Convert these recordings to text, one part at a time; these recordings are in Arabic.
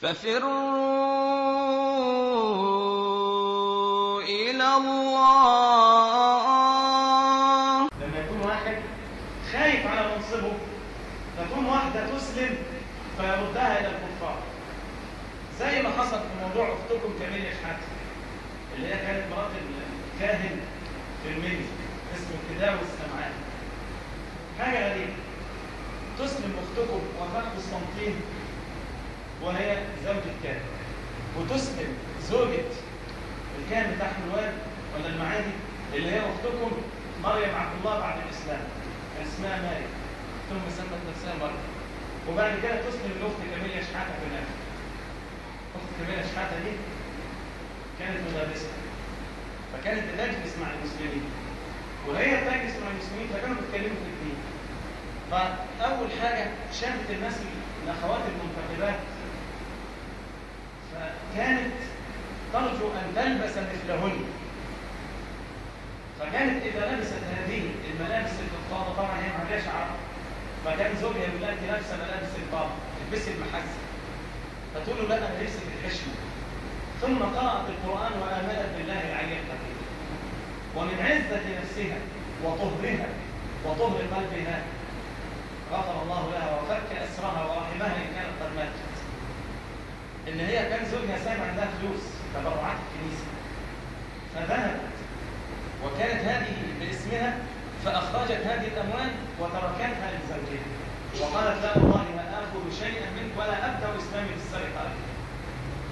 ففروا إلى الله. لما يكون واحد خايف على منصبه تكون واحدة تسلم فيردها إلى الكفار. زي ما حصل في موضوع أختكم كاميليا شحاتة اللي هي كانت مرات الكاهن في المنيا اسمه كداوي السمعان حاجة غريبة تسلم أختكم وفاء قسطنطين وهي زوجة كاهن وتسلم زوجة الكاهن بتاع حلوان ولا المعادي اللي هي أختكم مريم عبد الله بعد الإسلام كان اسمها مريم ثم سمت نفسها مريم. وبعد كده تسلم الأخت كاميليا شحاتة الآخر. أخت كاميليا شحاتة دي كانت مدرسة فكانت بتجلس مع المسلمين. وهي بتجلس مع المسلمين فكانوا بيتكلموا في الدين. فأول حاجة شافت الناس الأخوات المنتخبات فكانت ترجو أن تلبس مثلهن. فكانت إذا لبست هذه الملابس الفضفاضة طبعا هي ما عندهاش عرض. فكان زوجها يقول لها أنت لابسة ملابس الفاضة البسي المحزة فتقول له لا أنا لبست الحشمة. ثم قرأت القرآن وآمنت بالله العلي القدير. ومن عزة نفسها وطهرها وطهر قلبها غفر الله لها وفك أسرها ورحمها إن كانت قد ماتت. إن هي كان زوجها سايب عندها فلوس تبرعات الكنيسة. فذهبت وكانت هذه باسمها فأخرجت هذه الأموال وتركتها لزوجها وقالت لا والله ما آخذ شيئا منك ولا أبدأ إسلامي بالسرقة أبدا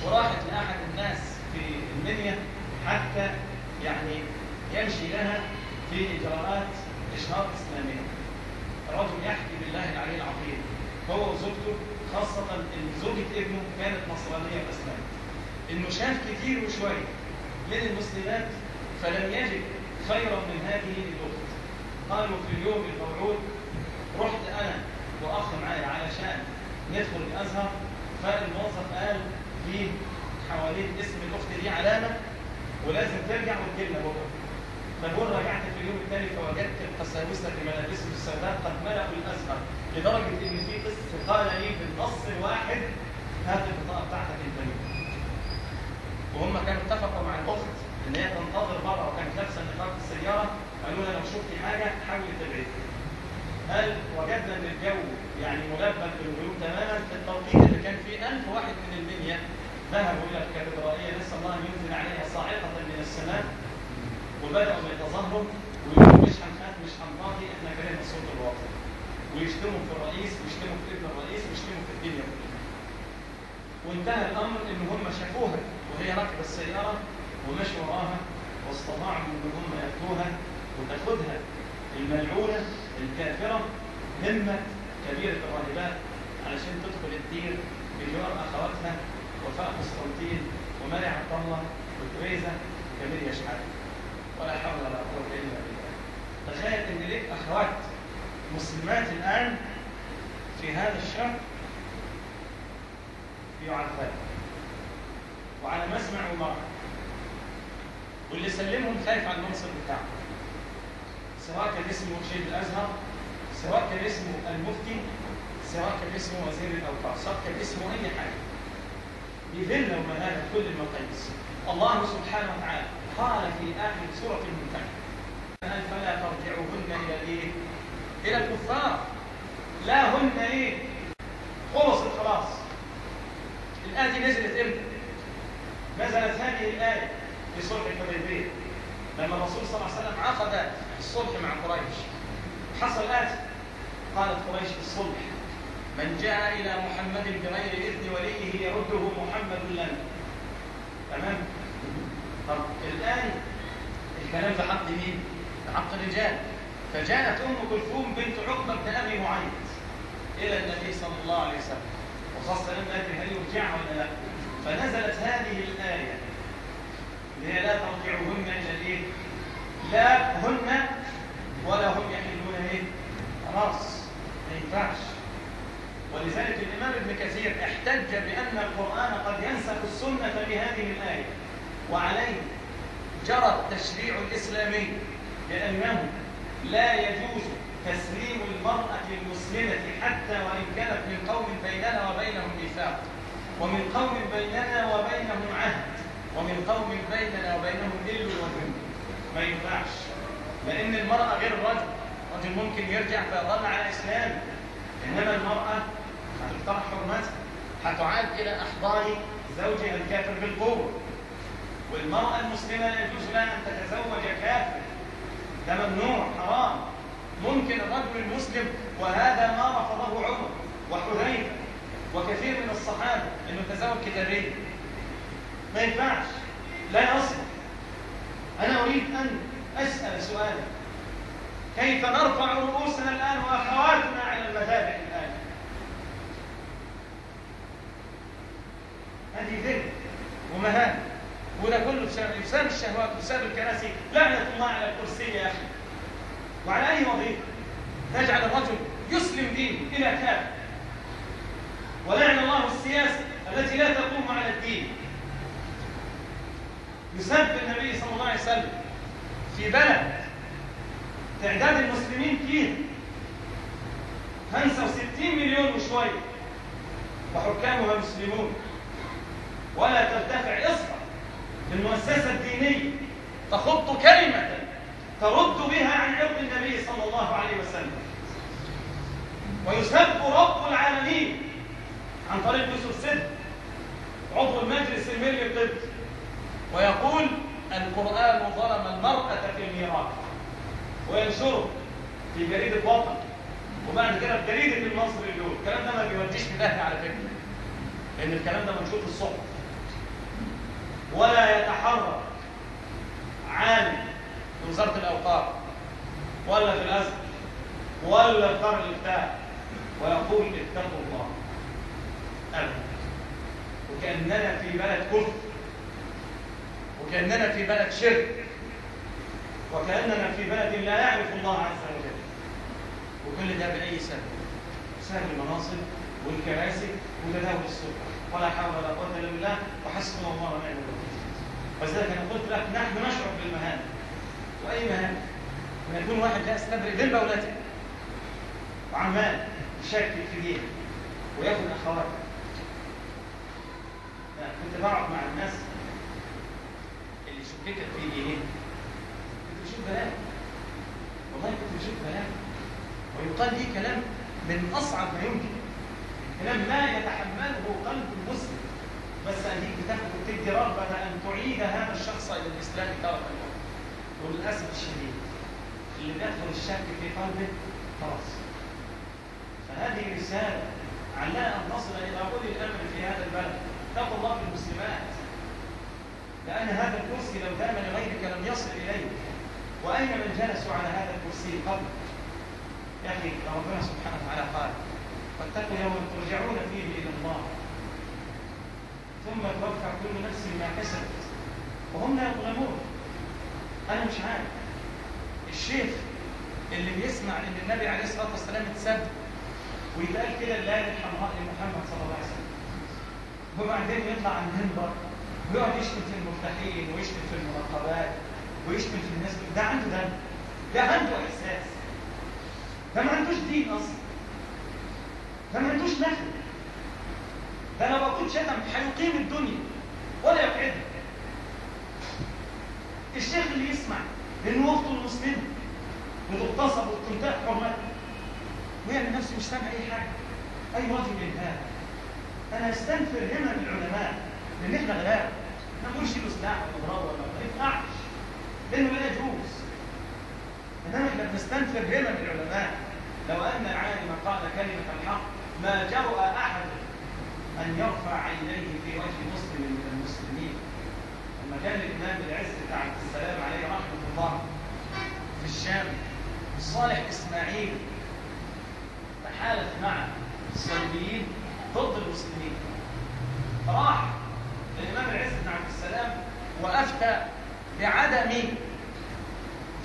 وراحت لأحد الناس في المنيا حتى يعني يمشي لها في إجراءات إشهار إسلامية. رجل يحكي بالله العلي العظيم هو وزوجته خاصة إن زوجة ابنه كانت نصرانية أسلام إنه شاف كتير وشوية من المسلمات فلم يجد خيرا من هذه الأخت. قالوا في اليوم الموعود رحت أنا وأخ معي علشان ندخل الأزهر. فالموظف قال في حوالين اسم الأخت دي علامة ولازم ترجع وتجيلنا بكرة. فبقول رجعت في اليوم الثاني فوجدت القساوسة في ملابسهم السوداء قد ملأوا الأزهر. لدرجة إن في قصة قال لي بالنص الواحد هات البطاقة بتاعتك البنية وهم كانوا اتفقوا مع الأخت إن هي تنتظر بره وكانت لابسة نقاب السيارة قالوا لها لو شفتي حاجة حاولي تبعدي. قال وجدنا إن الجو يعني ملبد بالغيوم تماما في التوقيت اللي كان فيه ألف واحد من المنيا ذهبوا إلى الكاتدرائية نسال الله ان ينزل عليها صاعقة من السماء. وبدأوا يتظاهروا ويقولوا مش هنخاف مش هنقاضي إحنا كرهنا الصوت الواطي ويشتموا في الرئيس ويشتموا في ابن الرئيس ويشتموا في الدنيا كلها وانتهى الأمر إن هم شافوها وهي راكبة السيارة ومشوا وراها واستطاعوا إن هم ياخذوها وتاخذها الملعونة الكافرة همة كبيرة الراهبات علشان تدخل الدير بجوار أخواتها وفاء قسطنطين وماري عبد الله وتريزا وكاميليا شحاته ولا حول ولا قوة إلا بالله. تخيل إن ليك أخوات مسلمات الآن في هذا الشهر يعذبن وعلى مسمع ومرأة واللي سلمهم خايف على المنصب بتاعه سواء كان اسمه شيخ الأزهر سواء كان اسمه المفتي سواء كان اسمه وزير الأوقاف سواء كان اسمه أي حاجة. بذله ومهانه كل المقاييس. الله سبحانه وتعالى قال في آخر سورة قال فلا ترجعوهن إلى إيه؟ إلى الكفار. لا هن إيه؟ خلصت خلاص. الايه دي نزلت إمتى؟ نزلت هذه الآية في صلح الحديبية لما الرسول صلى الله عليه وسلم عقد الصلح مع قريش. حصل آتي قالت قريش في الصلح. من جاء إلى محمد بغير إذن وليه يرده محمد لنا تمام؟ طب الآن الكلام في حق مين؟ في حق الرجال. فجاءت أم كلثوم بنت عقبة بن أبي معيط. إلى النبي صلى الله عليه وسلم. وخاصة لما أدري هل يرجع ولا لا. فنزلت هذه الآية. اللي هي لا ترجعوهن إلى الإيه؟ لا هن ولا هم يحلون إيه؟ خلاص ما ينفعش. ولذلك الإمام ابن كثير احتج بأن القرآن قد ينسخ السنة بهذه الآية. وعليه جرى التشريع الإسلامي. لأنه لا يجوز تسليم المرأة المسلمة حتى وإن كانت من قوم بيننا وبينهم ميثاق ومن قوم بيننا وبينهم عهد. ومن قوم بيننا وبينهم ذل وذل ما ينفعش. لأن المرأة غير الرجل. الرجل ممكن يرجع فيظل على إسلامه إنما المرأة هتقطع حرمتها. هتعاد إلى أحضان زوجها الكافر بالقوة. والمرأة المسلمة لا يجوز لها أن تتزوج كافر. ده ممنوع حرام. ممكن الرجل المسلم وهذا ما رفضه عمر وحذيفة وكثير من الصحابة أنه تزوج كتابيا ما ينفعش. لا يصلح أنا أريد أن أسأل سؤالا. كيف نرفع رؤوسنا الآن وأخواتنا على المذابح الآن؟ هذه ذل ومهانة وده كله بسبب الشهوات وبسبب الكراسي. لعنة الله على الكرسي يا أخي. وعلى أي وظيفة تجعل الرجل يسلم دينه إلى كافر ولعن الله السياسة التي لا تقوم على الدين. يسب النبي صلى الله عليه وسلم في بلد تعداد المسلمين فيه 65 مليون وشوية. وحكامها مسلمون. ولا ترتفع إصبع. للمؤسسة الدينية تخط كلمة ترد بها عن عرض النبي صلى الله عليه وسلم. ويسب رب العالمين عن طريق يوسف سد عضو المجلس الملي القبطي ويقول القرآن ظلم المرأة في الميراث وينشره في جريدة وطن وبعد كده في جريدة المصري اليوم الكلام ده ما بيوديش في على فكرة لأن الكلام ده منشور في الصحف. ولا يتحرك في وزارة الأوقاف ولا في الأزهر ولا في دار الإفتاء ويقول اتقوا الله. أبدا. وكأننا في بلد كفر. وكأننا في بلد شرك. وكأننا في بلد لا يعرف الله عز وجل. وكل ده بأي سبب؟ سبب المناصب والكراسي وتداول السلطة. ولا حول ولا قوة إلا بالله وحسبنا الله ونعم الوكيل. ولذلك أنا قلت لك نحن نشعر بالمهانة وأي مهانة أن يكون واحد لا يستبرئ من بولته وعمال يشكك في دينه ويأخذ أخواته كنت بقعد مع الناس اللي شككت في دينهم كنت بشوف بلاء والله كنت بشوف بلاء ويقال لي كلام من أصعب ما يمكن. كلام لا يتحمله قلب المسلم. بس أديك بتاخد وتدي رغبة أن تعيد هذا الشخص إلى الإسلام تارة أخرى وللأسف الشديد اللي بيدخل الشك في قلبه خلاص. فهذه رسالة علنا أن نصل إلى أولي الأمر في هذا البلد. اتقوا الله في المسلمات. لأن هذا الكرسي لو دام لغيرك لم يصل إليه. وأين من جلسوا على هذا الكرسي قبل؟ يا أخي ربنا سبحانه وتعالى قال واتقوا يوما ترجعون فيه إلى الله. ثم توفى كل نفس ما كسبت. وهم لا يظلمون. أنا مش عارف. الشيخ اللي بيسمع إن النبي عليه الصلاة والسلام اتسب ويتقال كده الليالي الحمراء لمحمد صلى الله عليه وسلم. وبعدين يطلع على المنبر ويقعد يشتم في المفتاحين ويشتم في المراقبات ويشتم في الناس. ده عنده دم. ده عنده إحساس. ده ما عندوش دين أصلا. ده ما عندوش نفس ده لو بقول شتم هيقيم الدنيا ولا يقعدها. الشيخ اللي يسمع ان اخته المسلمه بتغتصب وتنتهك حرمتها ويعمل نفسه مش سامع أي حاجة. أي رجل هذا؟ أنا أستنفر همم العلماء لأن إحنا غلاب ما نقولش له سلاح ولا ضرب ولا ما ينفعش لأنه لا يجوز. إنما إحنا بنستنفر همم العلماء. لو أن العالم قال كلمة الحق ما جرأ أحد أن يرفع عينيه في وجه مسلم من المسلمين. لما كان الإمام العز عبد السلام عليه رحمة الله في الشام صالح إسماعيل تحالف مع الصليبيين ضد المسلمين. راح للامام العز بن عبد السلام وأفتى بعدم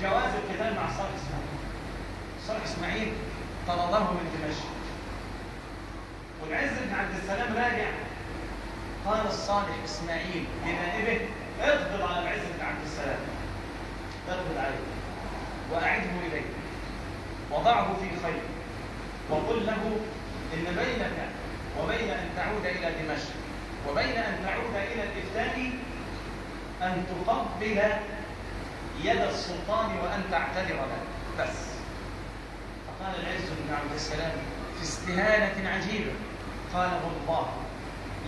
جواز القتال مع صالح إسماعيل. صالح إسماعيل طرده من دمشق. والعز بن عبد السلام راجع. قال الصالح إسماعيل لنائبه اقبض على العز بن عبد السلام. اقبض عليه. وأعده اليك وضعه في خير. وقل له إن بينك وبين أن تعود إلى دمشق وبين أن تعود إلى الإفتاء أن تقبل يد السلطان وأن تعتذر له. بس. فقال العز بن عبد السلام في استهانة عجيبة. قال والله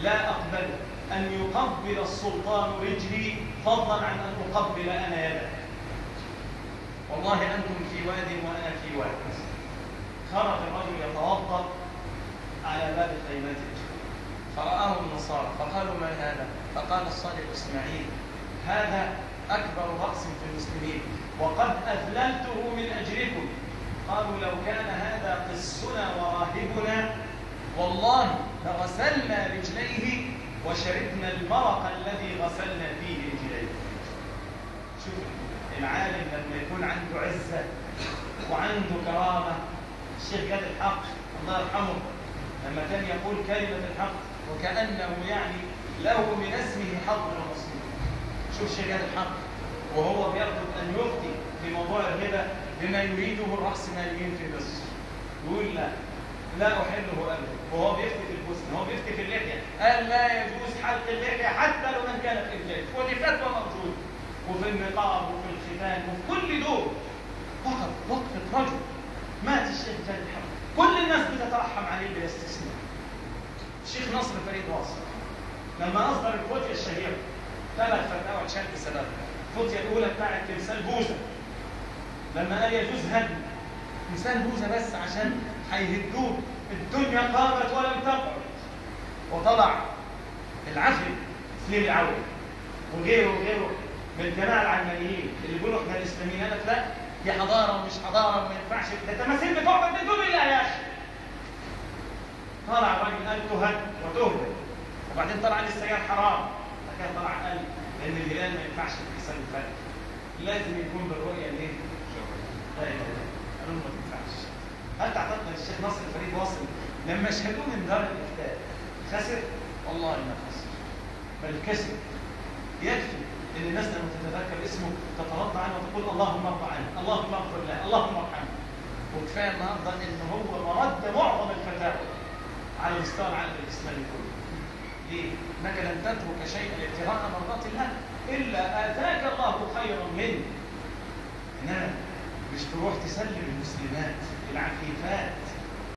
لا أقبل أن يقبل السلطان رجلي فضلا عن أن أقبل أنا يده والله أنتم في واد وأنا في واد. خرج الرجل يتوضأ على باب خيمته فرآه النصارى فقالوا من هذا؟ فقال الصادق إسماعيل هذا أكبر رأس في المسلمين وقد أذللته من أجلكم. قالوا لو كان هذا قسنا وراهبنا والله لغسلنا رجليه وشربنا المرق الذي غسلنا فيه رجليه. شوف العالم لما يكون عنده عزة وعنده كرامة الشيخ جاد الحق الله يرحمه. لما كان يقول كلمة الحق وكأنه يعني له من اسمه حظ ونصيب شوف الشيخ جاد الحق وهو بيرفض أن يفتي في موضوع الهبة بما يريده الرأسماليين في مصر. يقول لا لا أحله أبدا. وهو بيفتي في البوسنة هو بيفتي في اللحية قال لا يجوز حلق اللحية حتى لو من كانت إرجاء ودي فتوى موجودة وفي النقاب وفي الختان وفي كل دول. فقط وقفة رجل مات الشيخ جاد الحق. كل الناس بتترحم عليه بلا استثناء الشيخ نصر فريد واصل. لما أصدر الفتية الشهيرة ثلاث فتاوى اتشال بسببها الفتية الأولى بتاعت تمثال بوزة لما قال يجوز هدم. تمثال بوزة بس عشان هيهدوه الدنيا قامت ولم تقعد. وطلع العفري سليم العوي وغيره وغيره من الجماعه العلمانيين اللي بيقولوا إحنا الإسلاميين قالت لا دي حضارة ومش حضارة وما ينفعش. ده تماثيل بتعبد من دون الله يا أخي. طلع الراجل قال تهد وتهدى وبعدين طلع السجاير حرام. كده طلع قال ان الهلال ما ينفعش في حساب الفلك لازم يكون بالرؤية الايه؟ الله. قالوا ما تنفعش هل تعتقد أن الشيخ ناصر الفريد واصل لما شهدوه من دار الإفتاء خسر؟ والله ما خسر بل كسب يكفي إن الناس لما تتذكر اسمه تترضى عنه وتقول اللهم ارضى عنه، اللهم اغفر له، اللهم ارحمه. وكفاية النهارده إن هو مرد معظم الفتاوى على مستوى العالم الإسلامي كله. ليه؟ إنك لن تترك شيئا ابتغاء مرضات الله إلا آتاك الله خيرا منه. انما مش تروح تسلم المسلمات العفيفات.